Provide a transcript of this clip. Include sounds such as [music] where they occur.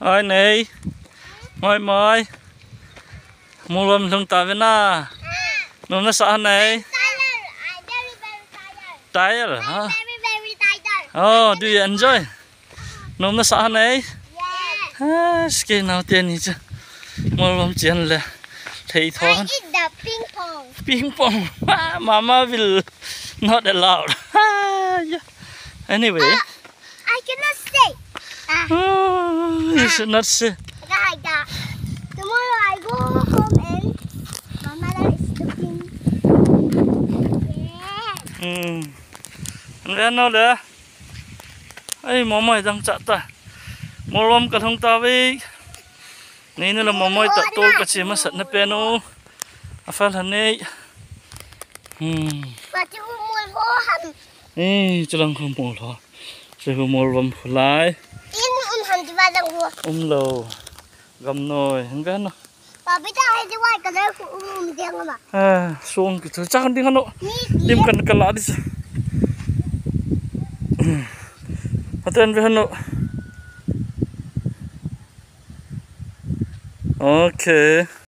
ơi này mời mời. Mua lùm thùng tà với na. Nôm nó sợ này tired. Hả? Oh do you enjoy? Nôm nó sợ này à cái nào tiền gì chứ? Mua lùm tiền là thấy thôi. ping pong. [laughs] Mama will not allowed [laughs] anyway. I like that. Tomorrow I go home and my mother is ừ. Nó đó ấy mò mồi đang chặt ta. Mò lom cả thông ta với. Này nữa là mò mồi tạt tôi cả chỉ mà sẵn nó bên ô. À phải là này ừ. Và chú muốn vô hẳn. ê cho đang không mò lo rồi không mò lom lại nó Và bây giờ hay đi ngoài cái đấy phụ um tiếng mà. à xuống cái thứ chắc đi hắn nó Ní lim kan ka la dis Aten ve hano Okay